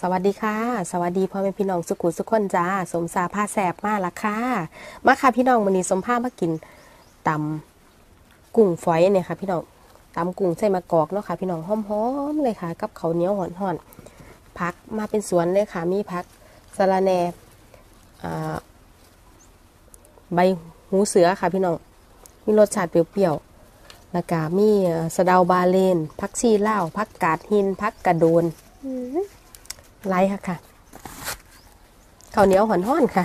สวัสดีค่ะ สวัสดีพ่อแม่พี่น้องสุขุสุขคนจ้า สมสาผ้าแสบมากละค่ะ มาค่ะพี่น้องวันนี้สมผ้ามากินตำกุ้งฝอยเนี่ยค่ะ พี่น้องตำกุ้งใส่มะกอกเนาะค่ะ พี่น้องหอมๆเลยค่ะ กับข้าวเหนียวห่อนๆพักมาเป็นสวนเลยค่ะ มีพักสะระแหน่อ่าใบหูเสือค่ะ พี่น้องมีรสชาติเปรี้ยวๆแล้วก็มีสะเดาบาเลนพักชีล่าวพักกาดหินพักกระโดน ไลค์ค่ะค่ะข้าวเหนียวหอนห้อนค่ะ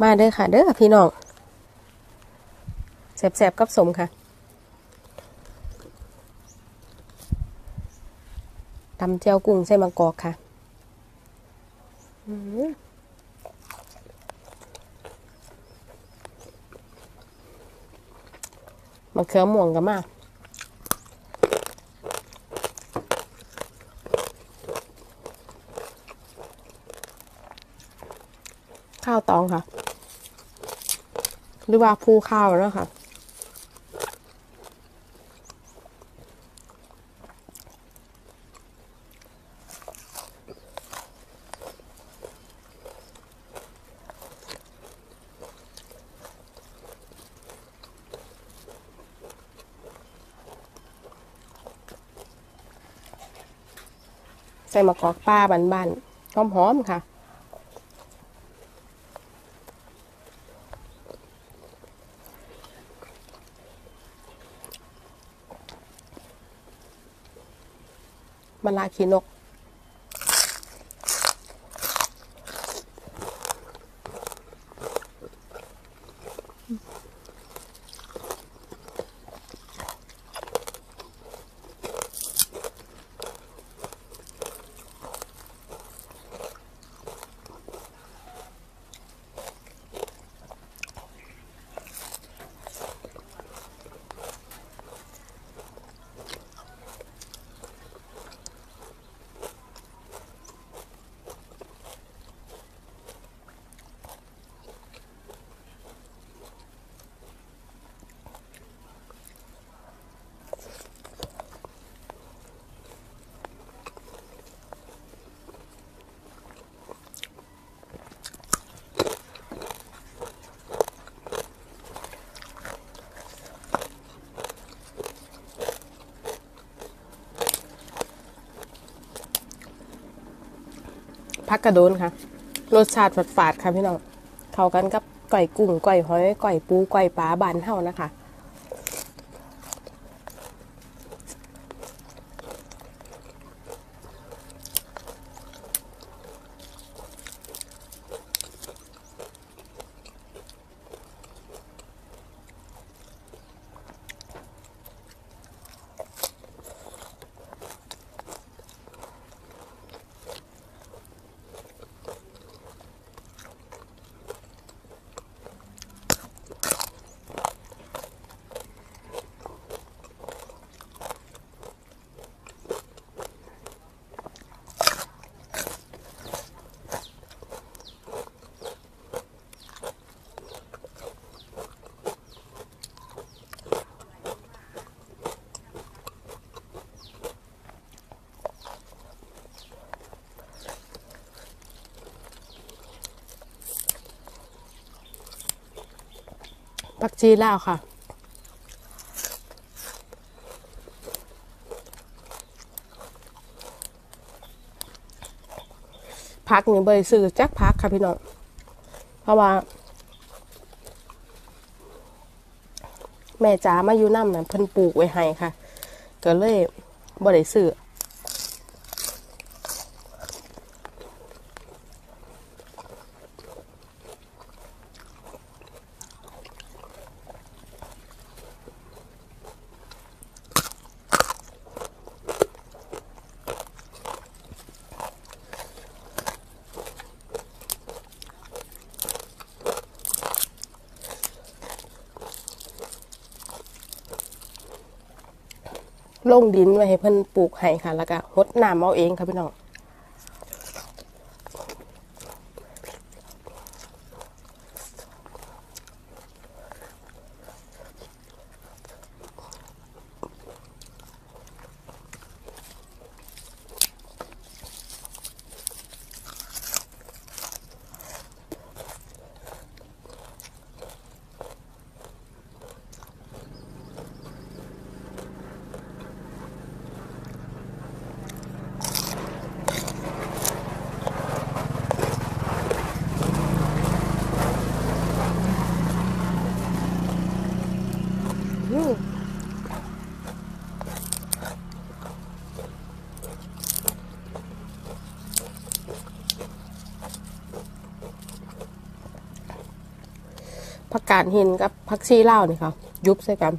มาเด้อค่ะ เด้อพี่น้องแสบๆกับสมค่ะตำเจียวกุ้งใส่มังกอกค่ะมมะเขือม่วงกันมาก ข้าวตองค่ะ หรือว่าภูข้าวนะคะใส่มะกอกป้าบ้านๆหอมๆค่ะ มลาขีนก พักกระโดนค่ะ รสชาติฝาดๆค่ะพี่น้อง เข้ากันกับก่อยกุ้งก่อยหอยก่อยปูก่อยปลาบานเท่านะคะ ผักชีลาวค่ะพักนี่บริสื่อจักพักค่ะพี่น้อง เพราะว่า แม่จ๋ามาอยู่น้ำนั่นเพิ่นปลูกไว้ให้ค่ะ ก็เลยบริสื่อ ลงดินไว้ให้เพิ่นปลูกให้ค่ะ แล้วก็หดน้ำเอาเองค่ะพี่น้อง ผักกาดหินกับผักชีเลาวนี่ค่ะยุบใส่กัน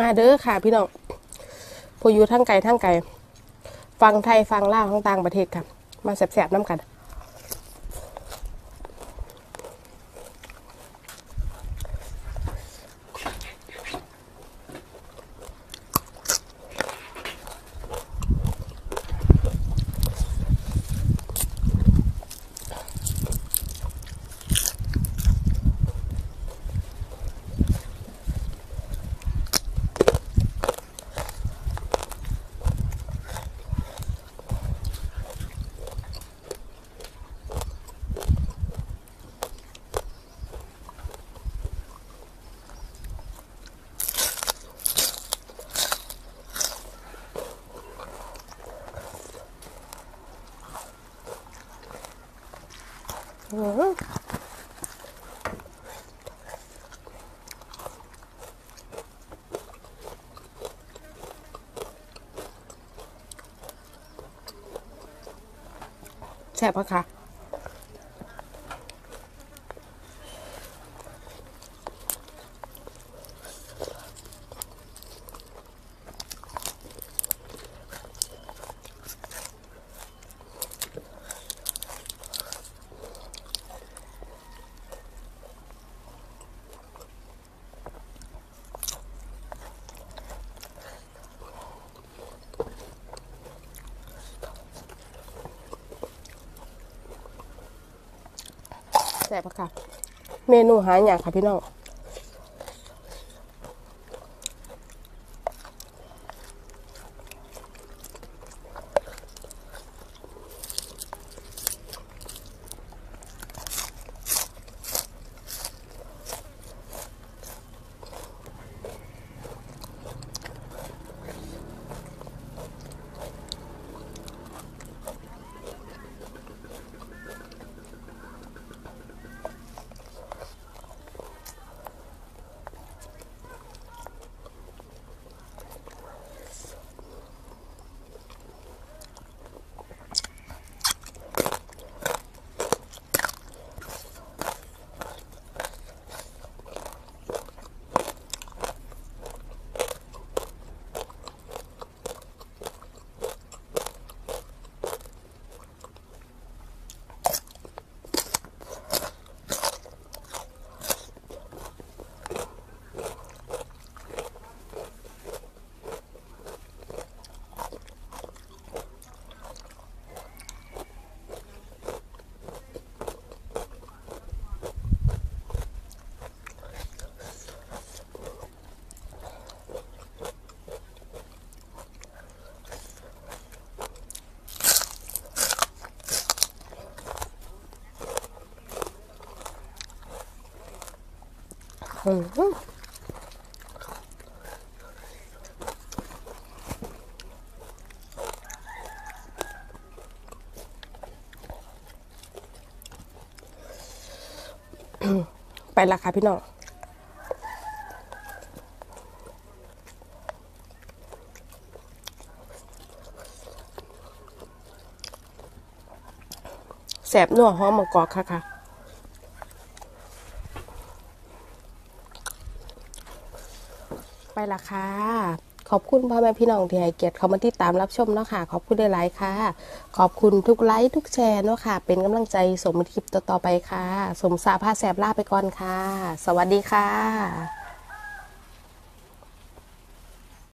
มาเด้อค่ะ พี่น้องผู้อยู่ทั้งไกลทั้งไกลฟังไทยฟังลาวทั้งต่างประเทศค่ะ มาแสบๆน้ำกัน แซ่บปะคะ ซ่บค่ะ เมนูหาอย่างค่ะพี่น้อง ไปละค่ะพี่น้องแสบนัวหอมมะกอกค่ะค่ะ ไปละค่ะขอบคุณพ่อแม่พี่น้องที่ให้เกียรติเขามาที่ตามรับชมเนาะค่ะ ขอบคุณได้หลายๆค่ะ ขอบคุณทุกไลค์ทุกแชร์เนาะค่ะ เป็นกำลังใจสมคลิปต่อๆไปค่ะ สมสาผ้าแสบล่าไปก่อนค่ะ สวัสดีค่ะ